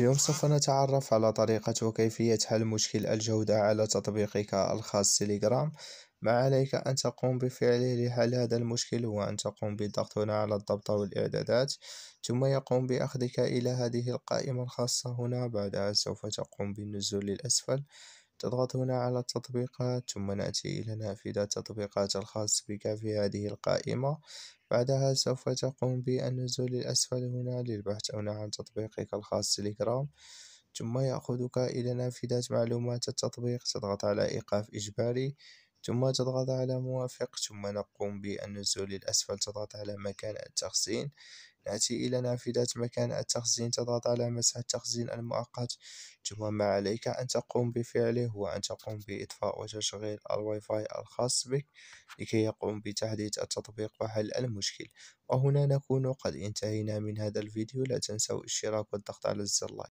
اليوم سوف نتعرف على طريقة وكيفية حل مشكل الجودة على تطبيقك الخاص تيليجرام ما عليك أن تقوم بفعله لحل هذا المشكل هو أن تقوم بالضغط هنا على الضبط والإعدادات ثم يقوم بأخذك إلى هذه القائمة الخاصة هنا بعدها سوف تقوم بالنزول للأسفل. تضغط هنا على التطبيقات ثم نأتي إلى نافذة التطبيقات الخاص بك في هذه القائمة. بعدها سوف تقوم بالنزول للأسفل هنا للبحث هنا عن تطبيقك الخاص تليجرام ثم يأخذك إلى نافذة معلومات التطبيق تضغط على إيقاف إجباري ثم تضغط على موافق ثم نقوم بالنزول للأسفل تضغط على مكان التخزين. نأتي إلى نافذة مكان التخزين. تضغط على مسح التخزين المؤقت. ثم ما عليك. أن تقوم بفعله هو أن تقوم بإطفاء وتشغيل الواي فاي الخاص بك لكي يقوم بتحديث التطبيق وحل المشكل وهنا نكون قد انتهينا من هذا الفيديو. لا تنسوا الاشتراك والضغط على الزر لايك